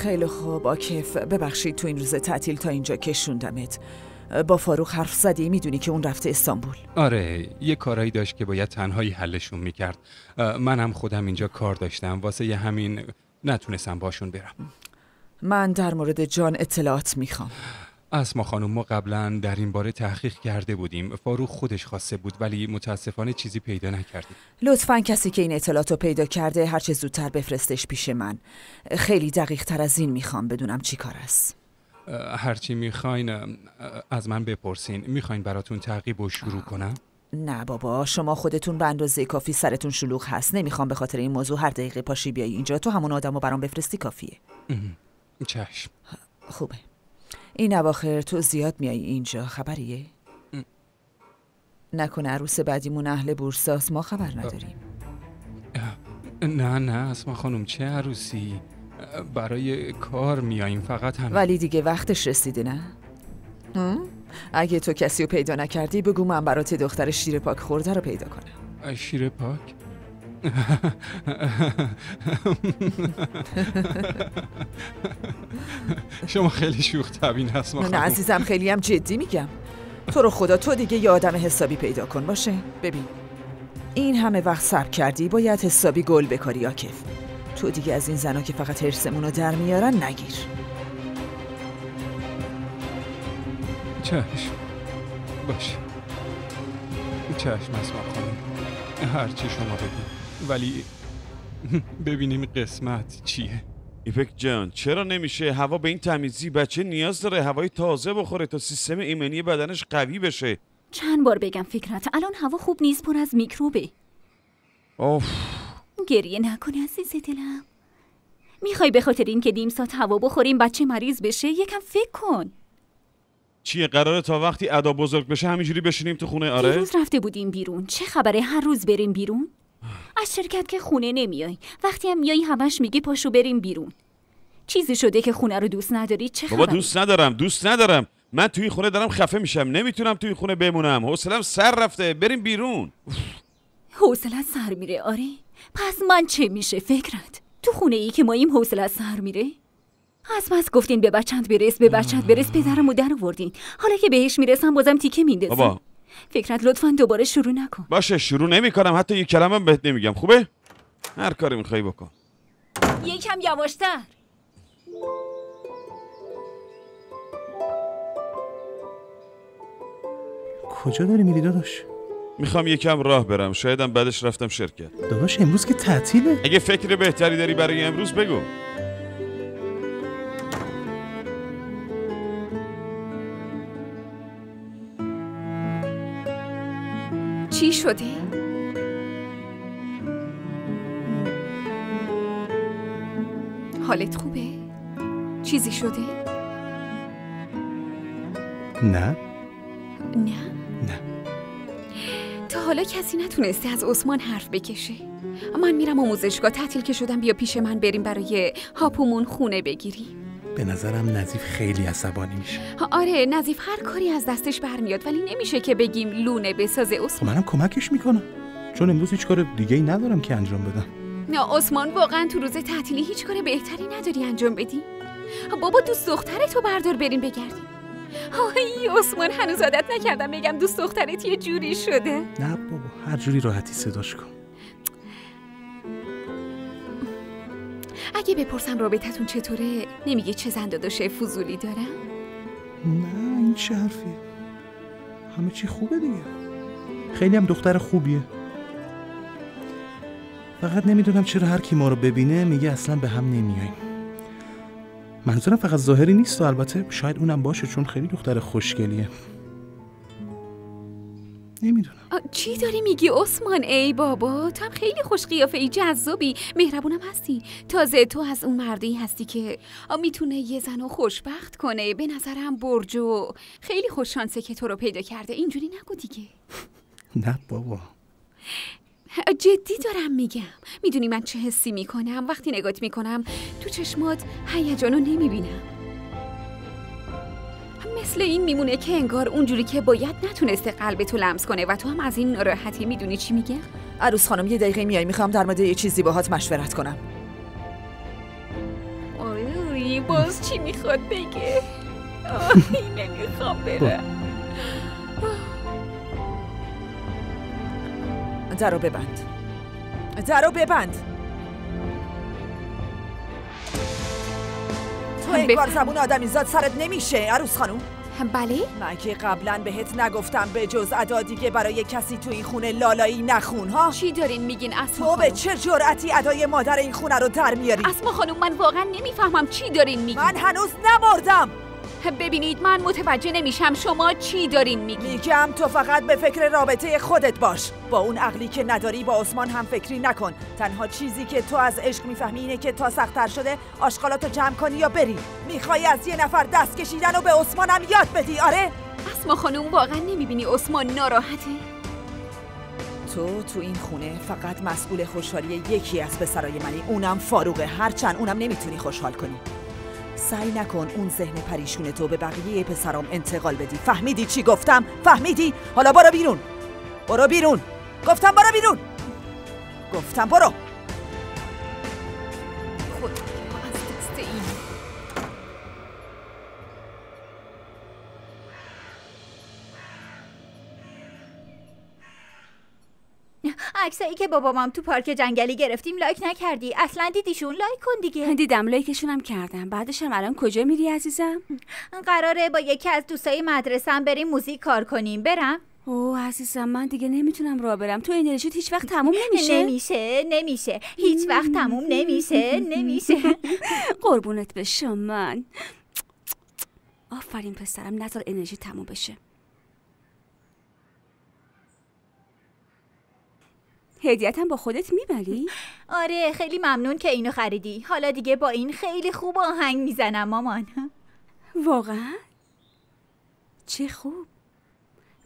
خیلی خوب آکف ببخشید تو این روز تعطیل تا اینجا کشوندمت با فاروق حرف زدی می‌دونی که اون رفته استانبول. آره یه کارایی داشت که باید تنهایی حلشون می‌کرد. منم خودم اینجا کار داشتم. واسه یه همین نتونستم باشون برم. من در مورد جان اطلاعات می‌خوام. اسما خانم ما قبلا در این باره تحقیق کرده بودیم. فاروق خودش خواسته بود ولی متاسفانه چیزی پیدا نکردیم لطفا کسی که این اطلاعات رو پیدا کرده هرچه زودتر بفرستش پیش من. خیلی دقیق تر از این می‌خوام بدونم چی کار است. هرچی می‌خواین از من بپرسین. می‌خواین براتون تعقیب و شروع کنم؟ نه بابا شما خودتون به اندازه کافی سرتون شلوغ هست. نمی‌خوام به خاطر این موضوع هر دقیقه پاشی بیای اینجا. تو همون آدم رو برام بفرستی کافیه. چشم. خوبه. این اواخر تو زیاد میای اینجا خبریه؟ نکنه عروس بعدیمون اهل بورساس ما خبر نداریم نه نه اسما خانم چه عروسی برای کار میاییم فقط هم ولی دیگه وقتش رسیده نه؟ اگه تو کسی رو پیدا نکردی بگو من برات دختر شیر پاک خورده رو پیدا کنم شیر پاک؟ شما خیلی شوخ طبین هست نه عزیزم خیلی هم جدی میگم. تو رو خدا تو دیگه یه آدم حسابی پیدا کن باشه؟ ببین این همه وقت صبر کردی باید حسابی گل بکاری آکف تو دیگه از این زنا که فقط هرسمون رو در میارن نگیر. چشم. باشه. چشم اسما خانم هرچی شما بگید. ولی ببینیم قسمت چیه. ایپک جان چرا نمیشه هوا به این تمیزی بچه نیاز داره هوای تازه بخوره تا سیستم ایمنی بدنش قوی بشه؟ چند بار بگم فکرت الان هوا خوب نیست پر از میکروبه. اوف. گریه نکنه عزیز دلم. می‌خوای به خاطر اینکه نیم ساعت هوا بخوریم بچه مریض بشه یکم فکر کن. چیه قراره تا وقتی ادا بزرگ بشه همینجوری بشینیم تو خونه؟ آره؟ روز رفته بودیم بیرون. چه خبره؟ هر روز بریم بیرون؟ از شرکت که خونه نمیای. وقتی هم میای همش میگی پاشو بریم بیرون. چیزی شده که خونه رو دوست نداری چه بابا دوست ندارم دوست ندارم. من توی خونه دارم خفه میشم. نمی‌تونم توی خونه بمونم. حوصلم سر رفته. بریم بیرون. حوصلت سر میره آره. پس من چه میشه فکرت؟ تو خونه ای که ما این حوصله سر میره؟ از بس گفتین به بچند برس به بچند برس پدرم و در آوردین. حالا که بهش می‌رسم بازم تیکه میندازم. بابا فکرت لطفا دوباره شروع نکن. باشه شروع نمی کنم حتی یک کلمه بهت نمیگم خوبه؟ هر کاری می‌خوای بکن. یکم یواشتر. کجا داری میری داداش؟ می‌خوام یکم راه برم. شایدم بعدش رفتم شرکت. داداش امروز که تعطیله. اگه فکر بهتری داری برای امروز بگو. چی شده؟ حالت خوبه؟ چیزی شده؟ نه نه نه تا حالا کسی نتونسته از عثمان حرف بکشه من میرم آموزشگاه تعطیل که شدم بیا پیش من بریم برای هاپومون خونه بگیریم به نظرم نظیف خیلی عصبانی میشه. آره نظیف هر کاری از دستش برمیاد ولی نمیشه که بگیم لونه بسازه. خب عثمان منم کمکش می‌کنم. چون امروز هیچ کار دیگه ای ندارم که انجام بدم. نه عثمان واقعا تو روز تعطیلی هیچ کار بهتری نداری انجام بدی. بابا دوست دخترتو بردار بریم بگردیم. آی عثمان هنوز عادت نکردم بگم دوست دخترت یه جوری شده. نه بابا هر جوری راحتی صداش کن. اگه بپرسم رابطتون چطوره نمیگه چه زن داداش فضولی دارم؟ نه این چه حرفیه؟ همه چی خوبه دیگه. خیلی هم دختر خوبیه. فقط نمی‌دونم چرا هر کی ما رو ببینه میگه اصلا به هم نمیاییم منظورم فقط ظاهری نیست و البته شاید اونم باشه چون خیلی دختر خوشگلیه. نمی‌دونم. چی داری میگی عثمان؟ ای بابا تو هم خیلی خوش قیافه ای جذابی. مهربونم هستی. تازه تو از اون مردی هستی که می‌تونه یه زن رو خوشبخت کنه. به نظرم برجو خیلی خوش شانسه که تو رو پیدا کرده. اینجوری نگو دیگه. نه بابا. جدی دارم میگم. می‌دونی من چه حسی می‌کنم؟ وقتی نگات می‌کنم تو چشمات هیجانو نمی‌بینم. مثل این میمونه که انگار اونجوری که باید نتونسته قلبتو لمس کنه و تو هم از این ناراحتی می‌دونی چی میگم عروس خانم یه دقیقه میای می‌خوام در مورد یه چیزی باهات مشورت کنم. آی باز چی می‌خواد بگه؟ آی نمی‌خوام برم. درو ببند. درو ببند. تو این کار. زبون آدمی زاد سرت نمیشه عروس خانوم. بله؟ من که قبلا بهت نگفتم به جز ادا دیگه برای کسی تو این خونه لالایی نخون ها؟ چی دارین میگین اسما تو به خانم چه جرأتی ادای مادر این خونه رو در میاری؟ اسما خانم من واقعا نمی‌فهمم چی دارین میگین. من هنوز نمردم! ببینید من متوجه نمیشم شما چی دارین میگین میگم تو فقط به فکر رابطه خودت باش. با اون عقلی که نداری با عثمان هم فکری نکن. تنها چیزی که تو از عشق می‌فهمی اینه که تا سختتر شده آشغالاتو جمع کنی یا بری. می‌خوای از یه نفر دست کشیدن و به عثمان هم یاد بدی آره؟ اسما خانم واقعا نمی‌بینی عثمان ناراحته؟ تو تو این خونه فقط مسئول خوشحالی یکی از پسرای منی. اونم فاروقه. هرچند اونم نمی‌تونی خوشحال کنی. سعی نکن اون ذهن پریشون تو به بقیه پسرام انتقال بدی. فهمیدی چی گفتم؟ فهمیدی؟ حالا برو بیرون. برو بیرون. گفتم برو بیرون. گفتم برو. عکسایی که با بابام تو پارک جنگلی گرفتیم لایک نکردی. اصلا دیدیشون لایک کن دیگه. دیدم لایکشونم کردم. بعدش هم الان کجا میری عزیزم؟ قراره با یکی از دوستای مدرسه بریم موزیک کار کنیم. برم. اوه عزیزم من دیگه نمی‌تونم راه برم. تو انرژیت هیچ وقت تموم نمیشه. نمیشه نمیشه. هیچ وقت تموم نمیشه نمیشه. قربونت بشم من. آفرین پسرم نظر انرژی تموم بشه. هدیتم با خودت می‌بری؟ آره خیلی ممنون که اینو خریدی. حالا دیگه با این خیلی خوب آهنگ می‌زنم مامان. واقعا؟ چه خوب.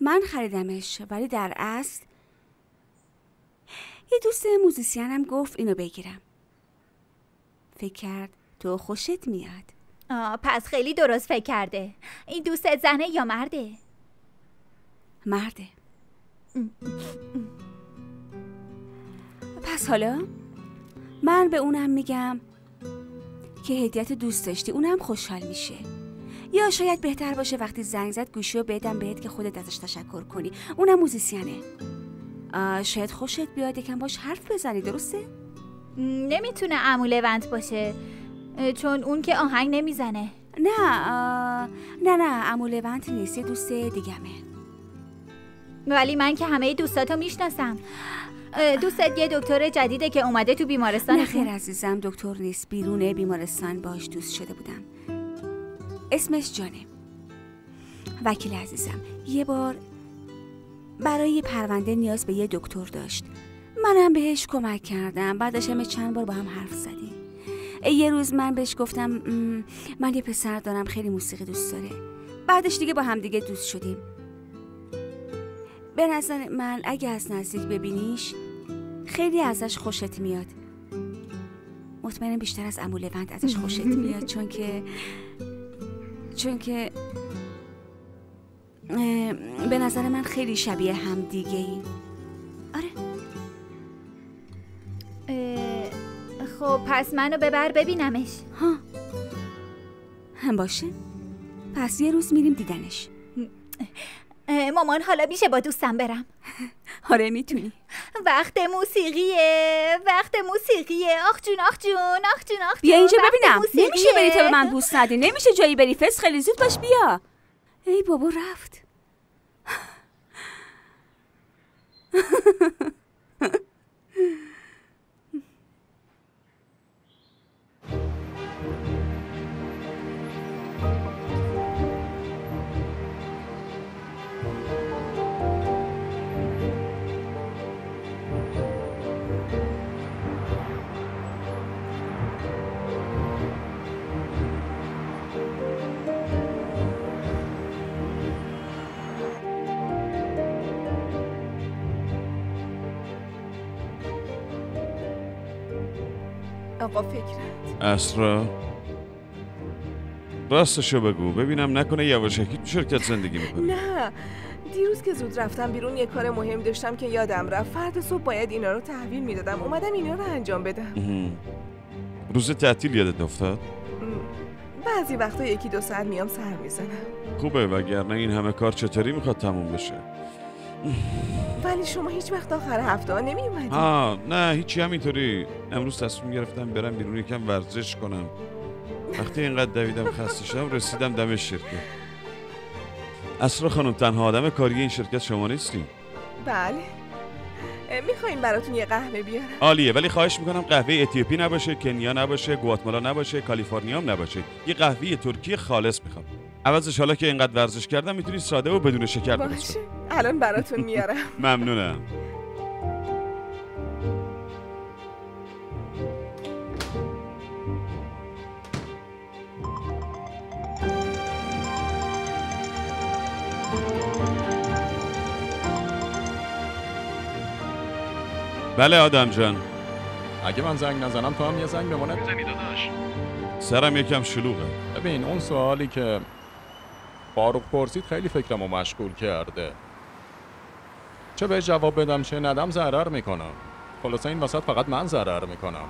من خریدمش ولی در اصل یه دوست موزیسینم گفت اینو بگیرم. فکر کرد تو خوشت میاد. آه پس خیلی درست فکر کرده. این دوستت زنه یا مرده؟ مرده. پس حالا من به اونم میگم که هدیت دوست داشتی اونم خوشحال میشه. یا شاید بهتر باشه وقتی زنگ زد گوشی رو بدم بهت که خودت ازش تشکر کنی. اونم موزیسینه. آه، شاید خوشت بیاد یکم باش حرف بزنی درسته؟ نمی‌تونه عمو لونت باشه چون اون که آهنگ نمی‌زنه. نه آه، نه نه امو لونت نیست یه دوست دیگمه. ولی من که همه دوستاتو می‌شناسم. دوستت یه دکتر جدیده که اومده تو بیمارستان نه خیر عزیزم دکتر نیست. بیرون بیمارستان باش دوست شده بودم. اسمش جانه. وکیل عزیزم یه بار برای پرونده نیاز به یه دکتر داشت. منم بهش کمک کردم. بعدش هم چند بار با هم حرف زدیم. یه روز من بهش گفتم "م، من یه پسر دارم خیلی موسیقی دوست داره. بعدش دیگه با هم دیگه دوست شدیم. به نظر من اگه از نزدیک ببینیش خیلی ازش خوشت میاد. مطمئنم بیشتر از امو لوند ازش خوشت میاد چون که چون که به نظر من خیلی شبیه هم دیگه ای آره. خب پس منو ببر ببینمش. ها. هم باشه. پس یه روز میریم دیدنش. مامان حالا میشه با دوستم برم. آره می‌تونی. وقت موسیقیه وقت موسیقیه. آخ جون آخ جون آخ جون آخ بیا جون، اینجا وقت ببینم. موسیقیه. نمیشه بری تا به من بوس ندی. نمیشه جایی بری. فس خیلی زود باش بیا. ای بابا رفت. آقا فکرت اسرا راستشو بگو. ببینم نکنه یواشکی تو شرکت زندگی می‌کنی نه دیروز که زود رفتم بیرون یه کار مهم داشتم که یادم رفت. فردا صبح باید اینا رو تحویل می‌دادم. اومدم اینا رو انجام بدم. روز تعطیل یادت افتاد؟ بعضی وقتا یکی دو ساعت میام سر می‌زنم. خوبه وگرنه این همه کار چطوری می‌خواد تموم بشه؟ ولی شما هیچ وقت آخر هفته ها نمی اومدی ها نه هیچی همینطوری. امروز تصمیم گرفتم برم بیرون یکم ورزش کنم. وقتی اینقدر دویدم خسته شدم رسیدم دم شرکت. اصرا خانم تنها آدم کاری این شرکت شما نیستیم بله. می‌خواین براتون یه قهوه بیارم. عالیه ولی خواهش می‌کنم قهوه اتیوپی نباشه کنیا نباشه گواتمالا نباشه کالیفرنیا نباشه. یه قهوه ترکی خالص می‌خوام. عوضش حالا که اینقدر ورزش کردم می‌تونی ساده و بدون شکر درست باشه. الان براتون میارم. ممنونم. بله آدم جان. اگه من زنگ نزنم تو هم یه زنگ به ما نمی‌زنی داداش. سرم یکم شلوغه. ببین اون سوالی که فاروق پرسید خیلی فکرمو مشغول کرده. چه به جواب بدم چه ندم ضرر می‌کنم. خلاصه این وسط فقط من ضرر می‌کنم.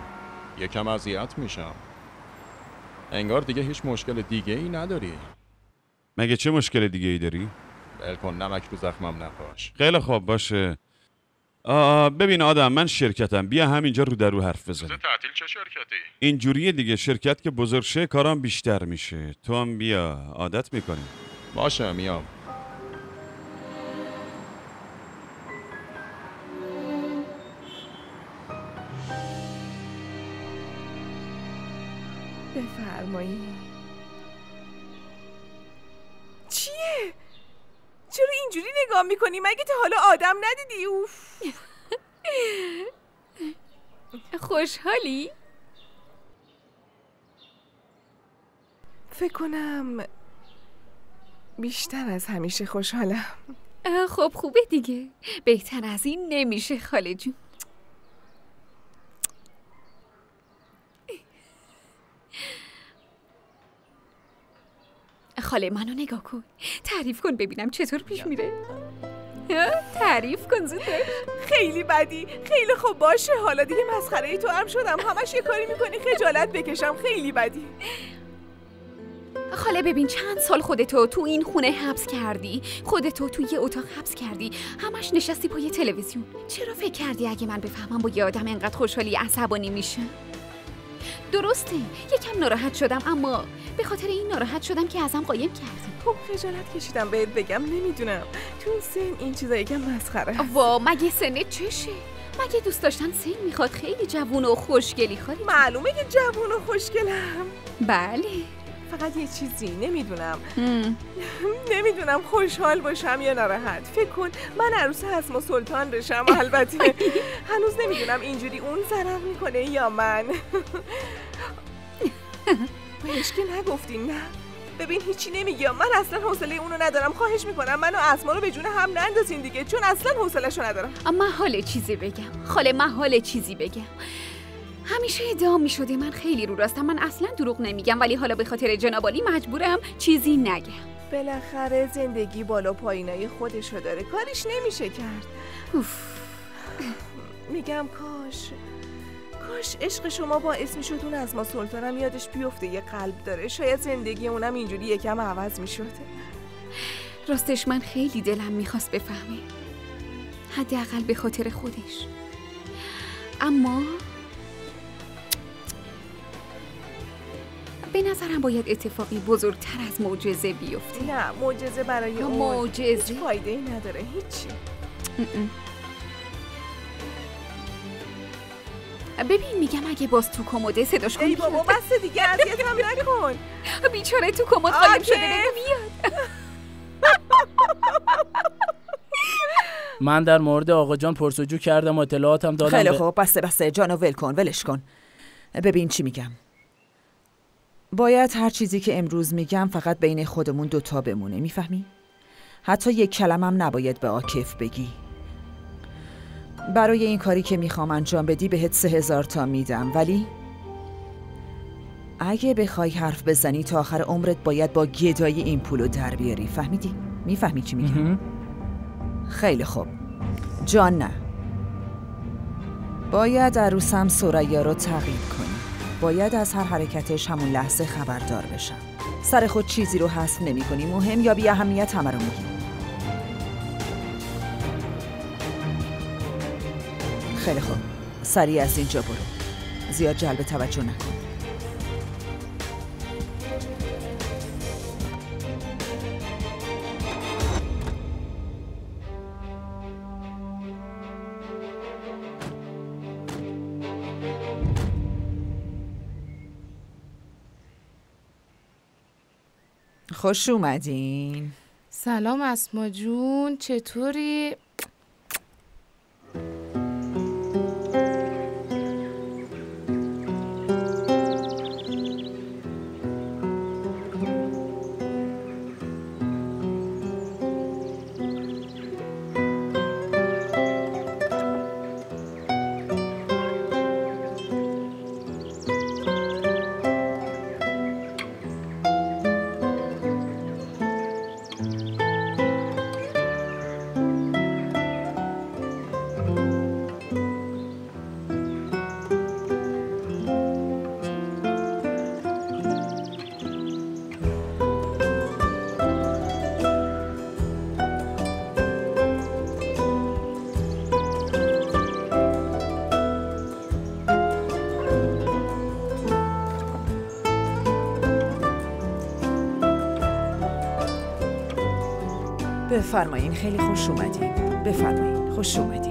یکم اذیت میشم. انگار دیگه هیچ مشکل دیگه ای نداری. مگه چه مشکل دیگه ای داری؟ ول کن نمک رو زخمم نپاش. خیلی خوب باشه. آه ببین آدم من شرکتم. بیا همینجا رو در رو حرف بزنیم. تعطیل چه شرکتی؟ اینجوریه دیگه شرکت که بزرگ شه کارام بیشتر میشه. تو هم بیا عادت می‌کنی باشه میام بفرمایید چیه؟ چرا اینجوری نگاه می‌کنی؟ مگه تا حالا آدم ندیدی؟ اوف خوشحالی؟ فکر کنم بیشتر از همیشه خوشحالم. خب خوبه دیگه. بهتر از این نمیشه خاله جون. خاله منو نگاه کن. تعریف کن ببینم چطور پیش میره. تعریف کن زودش خیلی بدی. خیلی خوب باشه. حالا دیگه مسخره تو هم شدم. همش یه کاری می‌کنی خجالت بکشم. خیلی بدی. خاله ببین چند سال خودتو تو این خونه حبس کردی. خودتو تو یه اتاق حبس کردی. همش نشستی پای تلویزیون. چرا فکر کردی اگه من بفهمم با یه آدم انقدر خوشحالی عصبانی میشه درسته یکم ناراحت شدم اما به خاطر این ناراحت شدم که ازم قایم کردی. خب خجالت کشیدم بهت بگم نمی‌دونم. تو این سن این چیزا یکم مسخره. وا مگه سنت چشه؟ مگه دوست داشتن سن می‌خواد؟ خیلی جوون و خوشگلی خالی معلومه که جوون و خوشگلم. بله. فقط یه چیزی نمی‌دونم. نمی‌دونم خوشحال باشم یا ناراحت. فکر کن من عروس حسم و سلطان بشم البته. هنوز نمی‌دونم اینجوری اون ضرر می‌کنه یا من. بهش که نگفتین نه. ببین هیچی نمیگم من اصلا حوصله اونو ندارم. خواهش می‌کنم منو اسما رو به جون هم نندازین دیگه چون اصلا حوصله‌شو ندارم. اما حال چیزی بگم. خاله من حال چیزی بگم. همیشه ادعا می شده من خیلی رو راستم من اصلا دروغ نمیگم ولی حالا به خاطر جنابالی مجبورم چیزی نگم. بالاخره زندگی بالا پایینای خودشو داره کاریش نمیشه کرد. اوف. میگم کاش کاش عشق شما باعث می‌شد اون از ما سلطانم یادش بیفته یه قلب داره. شاید زندگی اونم اینجوری یکم عوض می‌شد. راستش من خیلی دلم می‌خواست بفهمه. حداقل به خاطر خودش. اما به نظرم باید اتفاقی بزرگتر از معجزه بیفته. نه معجزه برای اون معجزه؟ هیچ فایده ای نداره هیچی. ببین میگم اگه باز تو کموده صداش کنی ای بابا بیاد. بس دیگه اذیتم نکن. بیچاره تو کمد قایم! شده بگو بیاد من در مورد آقا جان پرسجو کردم و اطلاعاتم دادم خیلی خوب بسته بسته. جانو ول کن ولش کن. ببین چی میگم. باید هر چیزی که امروز میگم فقط بین خودمون دوتا بمونه می‌فهمی؟ حتی یک کلمم نباید به آکف بگی برای این کاری که می‌خوام انجام بدی بهت سه هزار تا میدم ولی اگه بخوای حرف بزنی تا آخر عمرت باید با گدایی این پولو در بیاری فهمیدی؟ می‌فهمی چی میگم؟ خیلی خوب جان نه باید عروسم سریا رو تغییر کنی باید از هر حرکتش همون لحظه خبردار بشم. سر خود چیزی رو حذف نمی کنی مهم؟ یا بی اهمیت همه رو میگی؟ خیلی خوب. سریع از اینجا برو. زیاد جلب توجه نکن. خوش اومدین سلام اسما جون چطوری؟ بفرمایین خیلی خوش اومدین. بفرمایین خوش اومدین.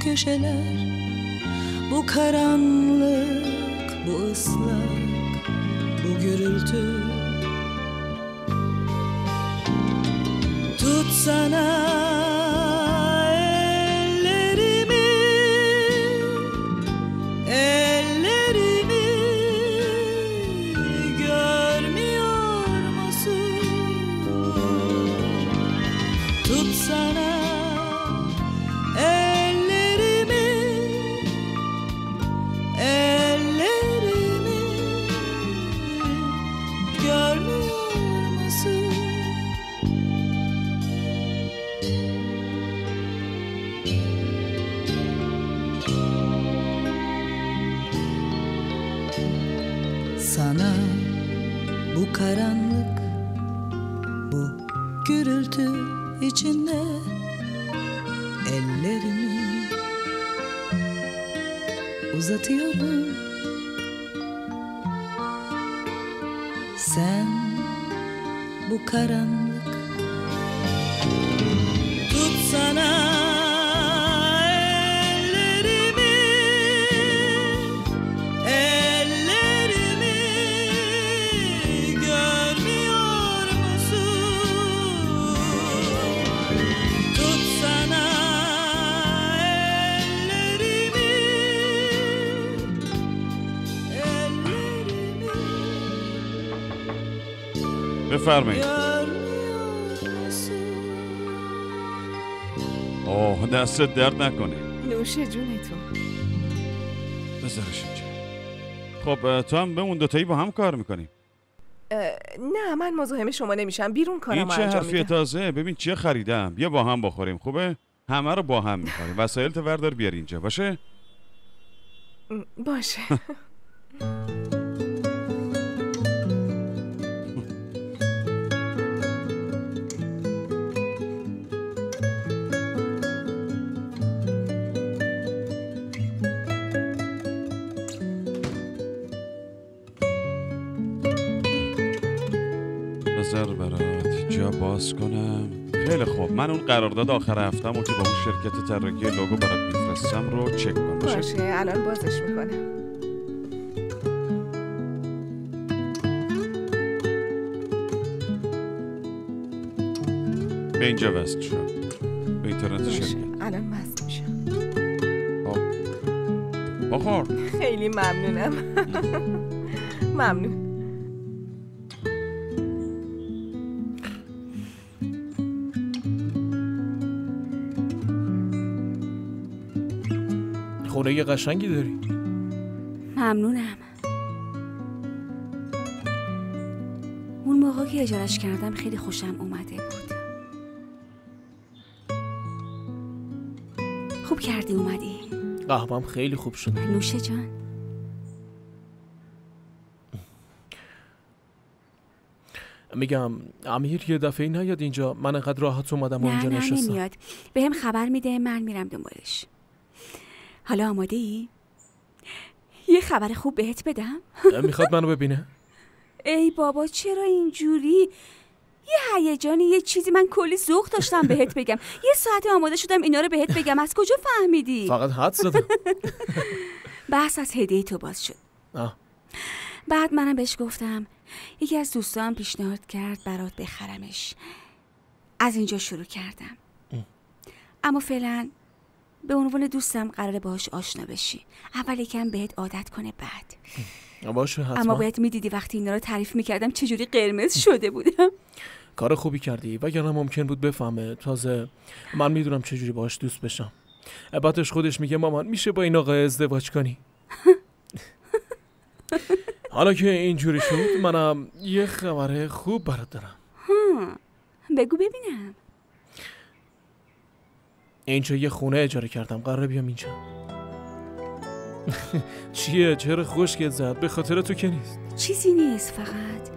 Köşeler. Bu karanlık, bu ıslak, bu gürültü. Tutsana بفرمایید. آه دستت درد نکنه. نوش جونتون بذارش اینجا خب تو هم بمون دوتایی با هم کار می‌کنیم. نه من مزاحم شما نمیشم. بیرون کارم این چه حرفیه میدم. تازه. ببین چیه خریدم. بیا با هم بخوریم خوبه؟ همه رو با هم می‌خوریم. وسایل تو وردار بیار اینجا. باشه؟ باشه. باز کنم. خیلی خوب. من اون قرارداد آخر هفتم که با اون شرکت طراحی لوگو برات میفرستم رو چک کن باشه باشه الان بازش می‌کنم. به اینجا وصل شد به اینترنت شرکت. الان مست میشم. بخور. خیلی ممنونم. ممنون خونه قشنگی داری. ممنونم. اون موقع که اجارش کردم خیلی خوشم اومده بود. خوب کردی اومدی. قهوهم خیلی خوب شد. نوشه جان. میگم امیر یه دفعه نیاد اینجا. من انقدر راحت اومدم و نه اینجا نه نشستم. نمیاد. به هم خبر میده من میرم دنبالش. حالا آماده ای؟ یه خبر خوب بهت بدم؟ می‌خواد منو ببینه ای بابا چرا اینجوری؟ یه هیجانی یه چیزی من کلی ذوق داشتم بهت بگم یه ساعت آماده شدم اینا رو بهت بگم از کجا فهمیدی؟ فقط حد زدم بحث از هدیه تو باز شد آه. بعد منم بهش گفتم یکی از دوستان پیشنهاد کرد برات بخرمش از اینجا شروع کردم اما فعلا به عنوان دوستم قراره باهاش آشنا بشی. اول یکم بهت عادت کنه بعد. باشه حتما. اما باید می‌دیدی وقتی اینا رو تعریف می‌کردم چجوری قرمز شده بودم. کار خوبی کردی وگرنه ممکن بود بفهمه. تازه من می‌دونم چجوری باش دوست بشم. بعدش خودش میگه مامان میشه با این آقا ازدواج کنی. حالا که اینجوری شد منم یه خبر خوب برات دارم. هم. بگو ببینم. اینجا یه خونه اجاره کردم. قراره بیام اینجا. چیه؟ چرا خشکت زد؟ به خاطر تو که نیست. چیزی نیست فقط.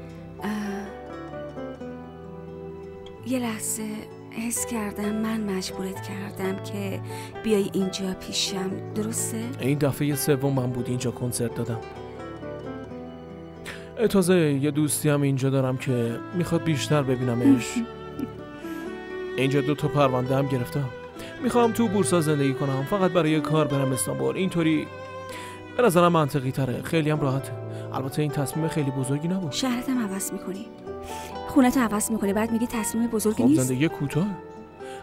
اه، یه لحظه حس کردم من مجبورت کردم که بیای اینجا پیشم. درسته؟ این دفعه سوم من بود اینجا کنسرت دادم. تازه یه دوستی هم اینجا دارم که می‌خواد بیشتر ببینمش. اینجا دو تا پرونده هم گرفتم. می‌خوام تو بورسا زندگی کنم. فقط برای کار برم استانبول. اینطوری. به نظرم منطقی تره. خیلی هم راحته. البته این تصمیم خیلی بزرگی نبود. شهرتم عوض می‌کنی. خونتو عوض می‌کنی. بعد میگی تصمیم بزرگی خب نیست. زندگی کوتاه.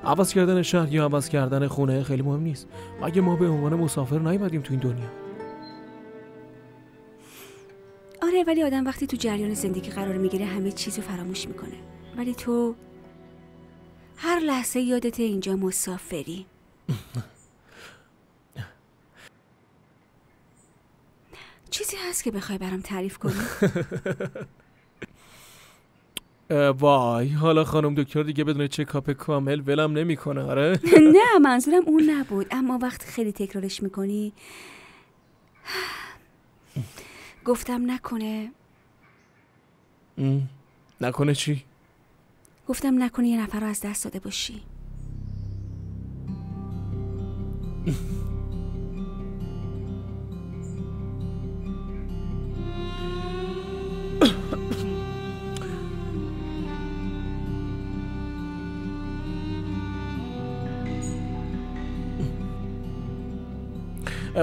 عوض کردن شهر یا عوض کردن خونه خیلی مهم نیست. مگه ما به عنوان مسافر نیومدیم تو این دنیا؟ آره ولی آدم وقتی تو جریان زندگی قرار می‌گیره همه چیزو فراموش می‌کنه. ولی تو هر لحظه یادت اینجا مسافری. چیزی هست که بخوای برام تعریف کنی؟ وای حالا خانم دکتر دیگه بدون چکاپ کامل ولم نمی‌کنه آره؟ نه منظورم اون نبود اما وقتی خیلی تکرارش می‌کنی. گفتم نکنه. نکنه چی؟ گفتم نکنه یه نفر رو از دست داده باشی.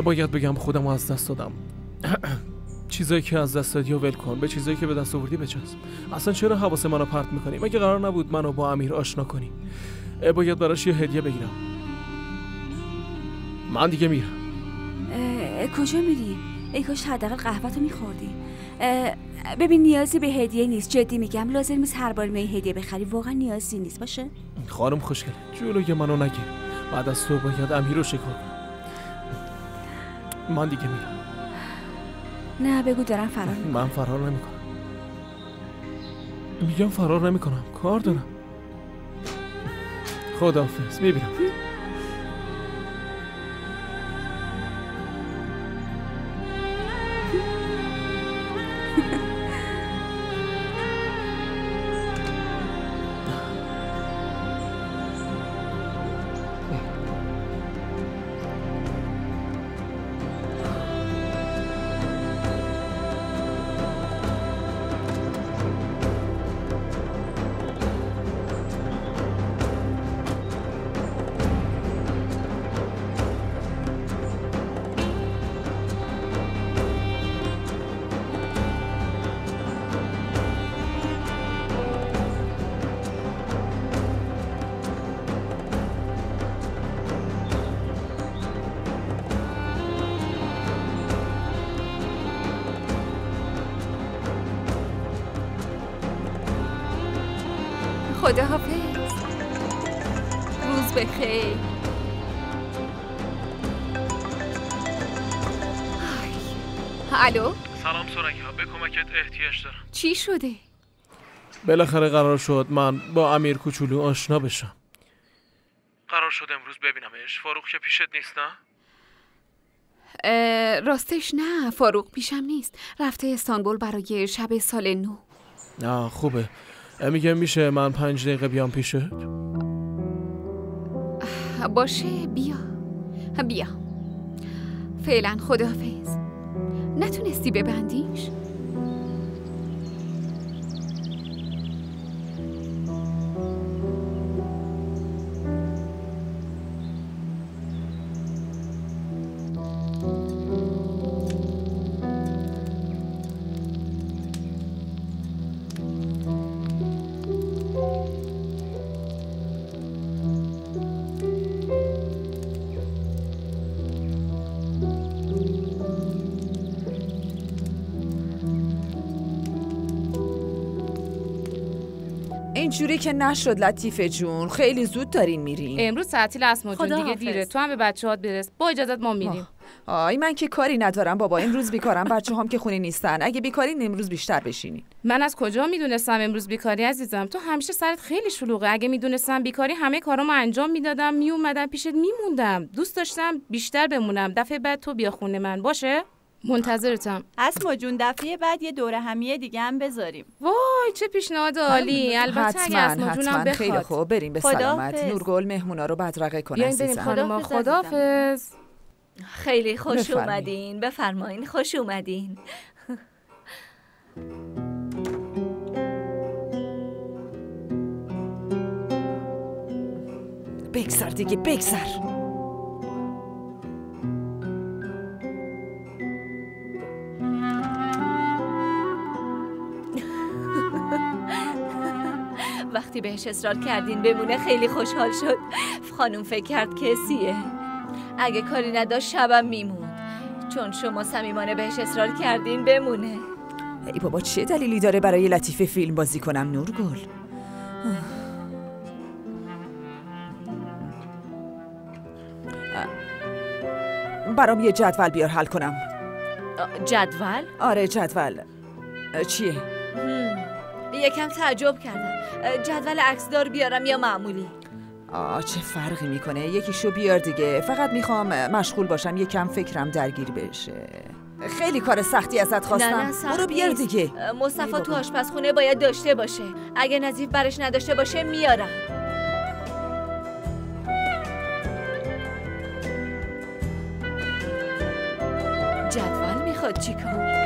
باید بگم خودم رو از دست دادم. چیزایی که از دست دادی رو ول کن. به چیزایی که به دست آوردی بچسب. اصلا چرا حواس منو پرت می‌کنی؟ مگه قرار نبود منو با امیر آشنا کنی؟ باید براش یه هدیه بگیرم. من دیگه میرم. کجا میری؟ ای کاش حداقل قهوه‌تو میخوردی. ببین نیازی به هدیه نیست. جدی میگم لازم نیست هر بار می هدیه بخری. واقعا نیازی نیست. باشه؟ خانم خوشگله جلوی منو نگیر. بعد از تو باید امیر رو کنم. من دیگه میرم. نه بگو دارم فرار می‌کنم. من فرار نمی‌کنم. میگم فرار نمی‌کنم. کار دارم. خداحافظ. می‌بینم. خداحافظ. روز بخیر. الو؟ سلام سرنگا به کمکت احتیاج دارم. چی شده؟ بالاخره قرار شد من با امیر کوچولو آشنا بشم. قرار شد امروز ببینمش. فاروق که پیشت نیست نه؟ راستش نه فاروق پیشم نیست. رفته استانبول برای شب سال نو. نه خوبه. میگه میشه من پنج دقیقه بیام پیشت؟ باشه بیا. بیا. فعلا خداحافظ. نتونستی ببندیش؟ اینجوری که نشد لطیفه جون. خیلی زود دارین میرین. امروز تعطیل اسما جون دیگه. دیره تو هم به بچه‌هات برس. با اجازت ما میریم. آی من که کاری ندارم بابا. امروز بیکارم. بچه هم که خونه نیستن. اگه بیکارین امروز بیشتر بشینین. من از کجا می‌دونستم امروز بیکاری عزیزم؟ تو همیشه سرت خیلی شلوغه. اگه می‌دونستم بیکاری همه کارامو انجام می‌دادم میومدم پیشت میموندم. دوست داشتم بیشتر بمونم. دفعه بعد تو بیا خونه من. باشه؟ منتظرتم. اسما جون دفعه بعد یه دوره همیه دیگه هم بذاریم. وای چه پیشنهاد عالی. البته اگه اسما جونم حتما. خیلی بخواد. خوب. بریم به. سلامت. نورگل مهمونا رو بدرقه کن بیاین بریم خداحافظ خدافظ. خیلی خوش بفرمایید. اومدین. بفرمایین. خوش اومدین. بگذر دیگه بگذر. وقتی بهش اصرار کردین بمونه خیلی خوشحال شد. خانم فکر کرد کسیه اگه کاری نداشت شبم میموند. چون شما صمیمانه بهش اصرار کردین بمونه. ای بابا چه دلیلی داره برای لطیفه فیلم بازی کنم نورگل. برام یه جدول بیار حل کنم. جدول؟ آره جدول. چیه؟ هم. یکم تعجب کردم. جدول عکسدار بیارم یا معمولی؟ آه چه فرقی می‌کنه؟ یکیشو بیار دیگه. فقط می‌خوام مشغول باشم یکم فکرم درگیر بشه. خیلی کار سختی ازت خواستم. نه نه برو بیار. دیگه. مصطفی تو. آشپزخونه باید داشته باشه. اگه نظیف برش نداشته باشه میارم. جدول می‌خواد چیکار؟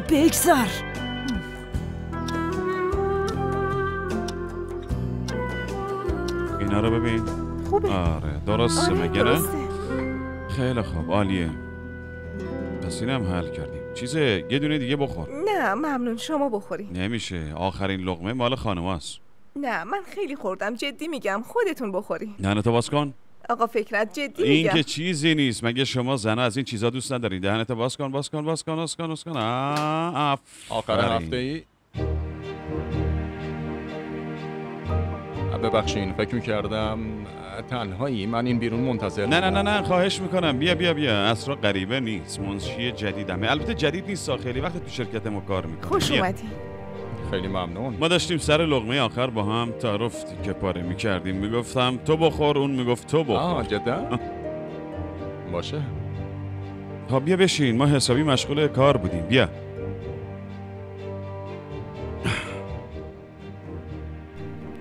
دیگه بگذر اینا رو ببین. خوبه. آره درسته آره مگه نه؟ درسته. خیلی خوب عالیه. پس اینم حل کردیم. چیزه یه دونه دیگه بخور. نه ممنون شما بخورین نمیشه. آخرین لقمه مال خانم است نه من خیلی خوردم جدی میگم خودتون بخوری. دهنتو باز کن. آقا فکرت جدی این میگم. که چیزی نیست. مگه شما زنها از این چیزا دوست ندارین؟ دهنتو باز کن باز کن باز کن باز کن باز کن. آه، آخر آفرین. هفته ای. ببخشین فکر می‌کردم تنهایی. من این بیرون منتظر نه نه نه نه خواهش می‌کنم. بیا بیا بیا. اصرا غریبه نیست. منشی جدیدمه. البته جدید نیست خیلی وقت تو شرکت ما کار می‌کنه. خوش اومدی. خیلی ممنون. ما داشتیم سر لغمه آخر با هم تعارف که پاره می‌کردیم. می‌گفتم تو بخور اون می‌گفت تو بخور. آه جدا؟ باشه. خب بیا بشین. ما حسابی مشغول کار بودیم. بیا.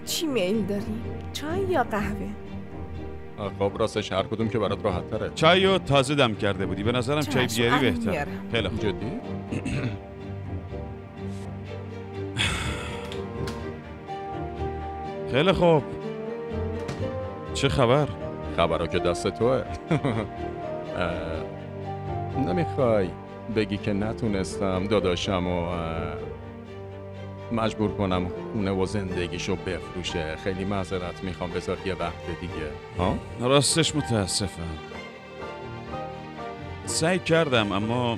چی میل داری؟ چای یا قهوه؟ خب راستش هر کدوم که برات راحت تره. چای رو تازه دم کرده بودی. به نظرم چای بیاری بهتر. خیلی خوب. جدی؟ خیلی خوب. چه خبر؟ خبرها که دست توه. نمی‌خوای بگی که نتونستم داداشم و مجبور کنم خونه و زندگیشو بفروشه. خیلی معذرت می‌خوام بذار یه وقت دیگه. ها؟ راستش متاسفم. سعی کردم اما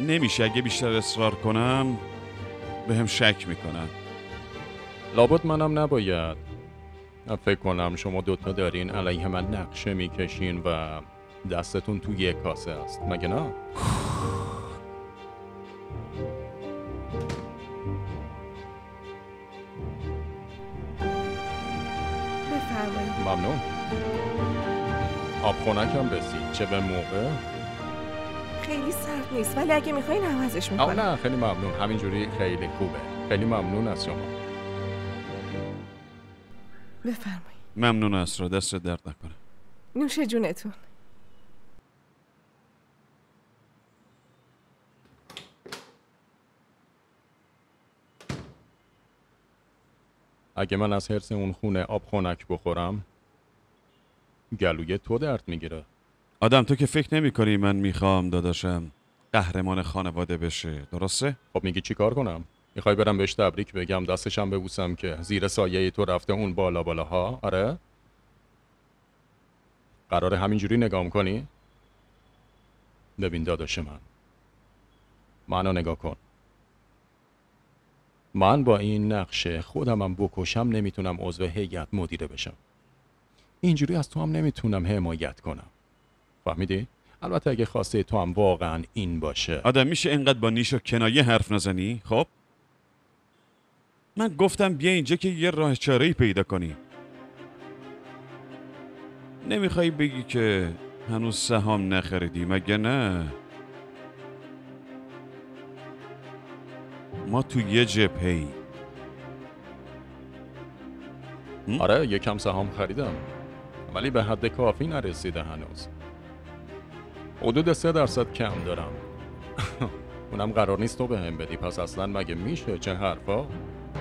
نمیشه. اگه بیشتر اصرار کنم به هم شک می‌کنم لابد منم نباید. فکر کنم شما دوتا دارین علیه من نقشه می‌کشین و دستتون تو یک کاسه است. مگه نه؟ ممنون. آب خونکم بسی چه به موقع؟ خیلی سرد نیست ولی اگه می‌خواین عوضش آه می‌کنم. نه خیلی ممنون. همینجوری خیلی خوبه. خیلی ممنون از شما. بفرمایید ممنون اسرا دست درد نکنه نوش جونتون اگه من از حرس اون خونه آب خونک بخورم گلوی تو درد می‌گیره آدم تو که فکر نمی کنی من می‌خوام داداشم قهرمان خانواده بشه درسته؟ خب میگی چی کار کنم؟ می‌خوای برم بهش تبریک بگم دستشم ببوسم که زیر سایه تو رفته اون بالا بالاها. آره؟ قراره همینجوری نگام کنی؟ ببین داداش من. منو نگاه کن. من با این نقشه خودمم بکشم نمی‌تونم عضو هیئت مدیره بشم. اینجوری از تو هم نمی‌تونم حمایت کنم. فهمیدی؟ البته اگه خواسته تو هم واقعا این باشه. آدم میشه اینقدر با نیش و کنایه حرف نزنی؟ خب؟ من گفتم بیا اینجا که یه راه چاره ای پیدا کنی. نمی‌خوای بگی که هنوز سهام نخریدی مگه نه؟ ما تو یه جبهه آره یکم سهام خریدم ولی به حد کافی نرسیده هنوز. حدود سه درصد کم دارم. اونم قرار نیست تو به هم بدی پس اصلا مگه میشه؟ چه حرفا؟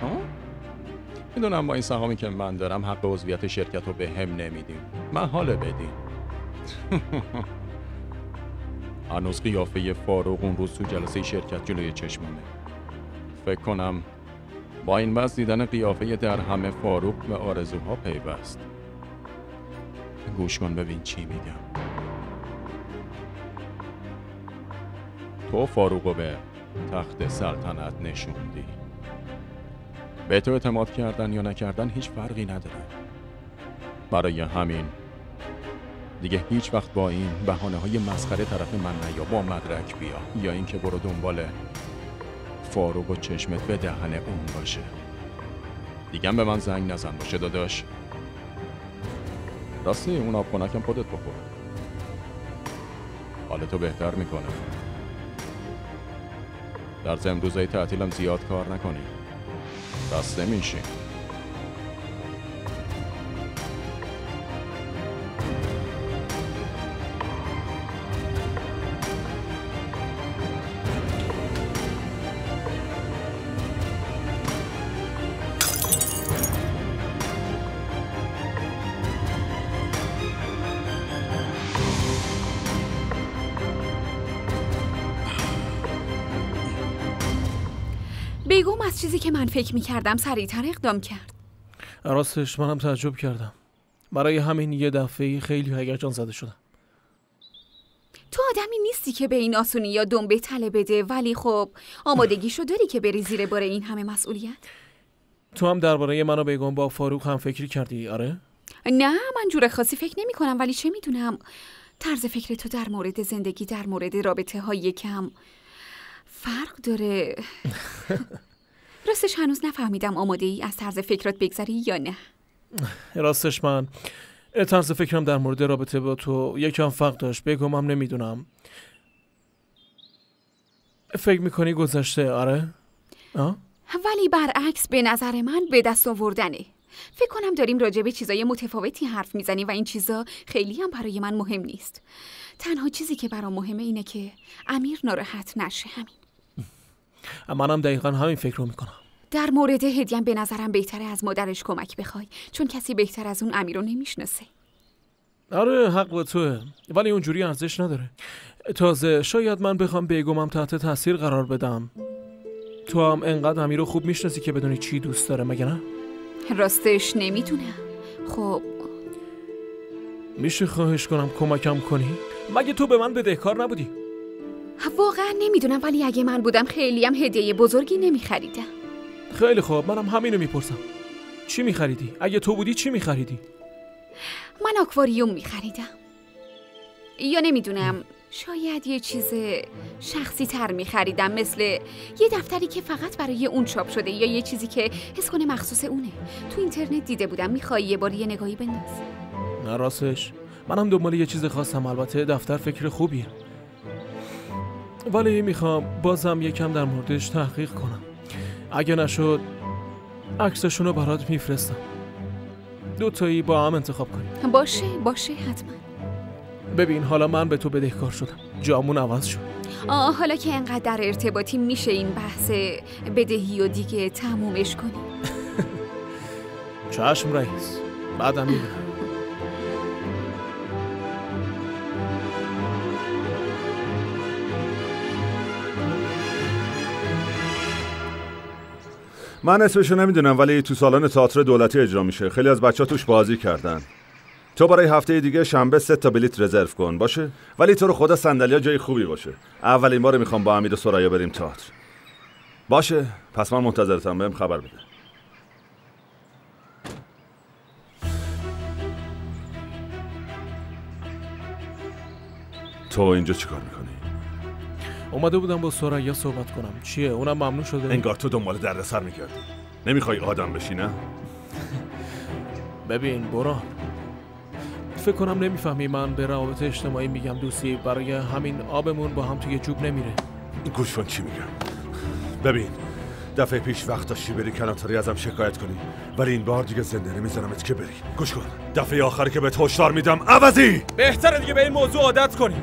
ها؟ می‌دونم با این سهامی که من دارم حق عضویت شرکت رو به هم نمیدیم. من حال بدین. هنوز قیافه فاروق اون روز تو جلسه شرکت جلوی چشممه. فکر کنم با این وضع دیدن قیافه در همه فاروق به آرزوها پیوست. گوش کن ببین چی میگم. تو فاروقو به تخت سلطنت نشوندی. به تو اعتماد کردن یا نکردن هیچ فرقی نداره. برای همین دیگه هیچ وقت با این بهانه های مسخره طرف من نیا با مدرک بیا. یا اینکه برو دنبال فاروق و چشمت به دهن اون باشه. دیگه به من زنگ نزن. باشه داداش. راستی اون آب خنکم خودت بخور. حالتو بهتر می‌کنه. در امروزهای تعطیلم زیاد کار نکنی. بسته میشی از چیزی که من فکر می کردم سریعتر اقدام کرد. راستش منم تعجب کردم. برای همین یه دفعه خیلی هیجان زده شدم. تو آدمی نیستی که به این آسونی یا دنبه تله بده ولی خب آمادگیشو داری که بری زیر بار این همه مسئولیت؟ تو هم درباره من و بیگم با فاروق هم فکری کردی آره؟ نه من جور خاصی فکر نمی کنم ولی چه می‌دونم؟ طرز فکر تو در مورد زندگی در مورد رابطه های یکم فرق داره. راستش هنوز نفهمیدم آماده ای از طرز فکرات بگذری یا نه. راستش من طرز فکرم در مورد رابطه با تو یکم فرق داشت. بگم هم نمی‌دونم. فکر می‌کنی گذشته؟ آره؟ آه؟ ولی برعکس به نظر من به دست آوردنه. فکر کنم داریم راجع به چیزای متفاوتی حرف می‌زنیم و این چیزا خیلی هم برای من مهم نیست. تنها چیزی که برام مهمه اینه که امیر ناراحت نشه همین. منم دقیقا همین فکر رو می‌کنم. در مورد هدیم به نظرم بهتره از مادرش کمک بخوای چون کسی بهتر از اون امیر رو نمی‌شناسه. آره حق با توه. ولی اونجوری ارزش نداره. تازه شاید من بخوام بیگمم تحت تاثیر قرار بدم. تو هم انقدر امیر رو خوب می‌شناسی که بدونی چی دوست داره مگه نه؟ راستش نمی‌دونم خب. میشه خواهش کنم کمکم کنی؟ مگه تو به من بدهکار نبودی؟ واقعا نمی‌دونم ولی اگه من بودم خیلی هم هدیه بزرگی نمیخریدم خیلی خوب منم همینو می‌پرسم. چی میخریدی؟ اگه تو بودی چی میخریدی؟ من آکواریوم میخریدم. یا نمی‌دونم شاید یه چیز شخصی تر میخریدم مثل یه دفتری که فقط برای اون چاپ شده یا یه چیزی که حس کنه مخصوص اونه. تو اینترنت دیده بودم می‌خوای یه بار یه نگاهی بنداز. نه راستش. منم دنبال یه چیز خواستم البته دفتر فکر خوبیه. ولی می‌خوام بازم یکم در موردش تحقیق کنم. اگه نشد عکسشون رو برات میفرستم. دوتایی با هم انتخاب کنیم. باشه باشه حتما. ببین حالا من به تو بدهکار شدم. جامون عوض شد. آه حالا که انقدر در ارتباطی میشه این بحث بدهی و دیگه تمومش کنی چشم رئیس. بعدم می‌بینم. من اسمشو نمی‌دونم ولی تو سالن تئاتر دولتی اجرا میشه. خیلی از بچه توش بازی کردن. تو برای هفته دیگه شنبه سه تا بلیت رزرو کن باشه؟ ولی تو رو خدا صندلیا جای خوبی باشه. اولین بار می‌خوام با امید و سرایا بریم تئاتر. باشه؟ پس من منتظرتم بهم خبر بده. تو اینجا چیکار می‌کنی؟ اومده بودم با سریا صحبت کنم. چیه؟ اونم ممنوع شده؟ انگار تو دنبال دردسر میگردی نمی‌خوای آدم بشی نه؟ ببین بران فکر کنم نمی‌فهمی من به روابط اجتماعی میگم دوستی. برای همین آبمون با هم توی جوب نمیره. گوش کن چی میگم. ببین دفعه پیش وقت داشتی بری کلانتری ازم شکایت کنی. ولی این بار دیگه زنده نمیذارمت که بری. گوش کن. دفعه آخری که بهت هشدار میدم عوضی! بهتره دیگه به این موضوع عادت کنی.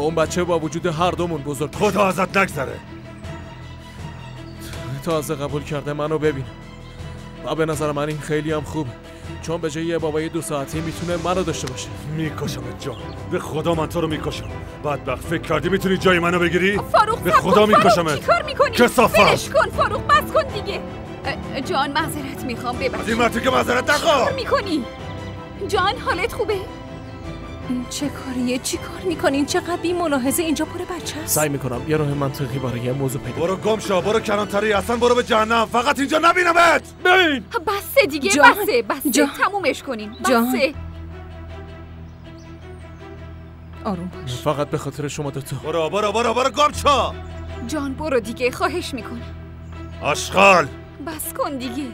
اون بچه با وجود هر دومون بزرگ. خدا ازت نگذره. تازه قبول کرده منو ببین. و به نظر من این خیلی هم خوبه. چون به جای یه بابای دو ساعتی می‌تونه منو داشته باشه. میکشمت جان. به خدا من تو رو می‌کشم. بدبخت فکر کردی می‌تونی جای منو بگیری؟ فاروق به خدا میکشمت. چیکار می‌کنی؟ کثافت. ولش کن فاروق بس کن دیگه. جان معذرت می‌خوام ببخش از این مرتی که معذرت نخواه. می‌کنی؟ جان حالت خوبه؟ این چه کاریه؟ چی کار می‌کنین چقدر بی ملاحظه اینجا پر بچه است سعی می‌کنم. یه راه منطقی برای یه موضوع پیدا برو گم شو برو کلانتری اصلا برو به جهنم. فقط اینجا نبینمت! ببین! بسه دیگه جان، بسه بسه. جان. تمومش کنیم. جان. بسه آروم باش. فقط به خاطر شما دوتا. برو برو برو برو گم شو! جان برو دیگه. خواهش می‌کنم. آشغال! بس کن دیگه.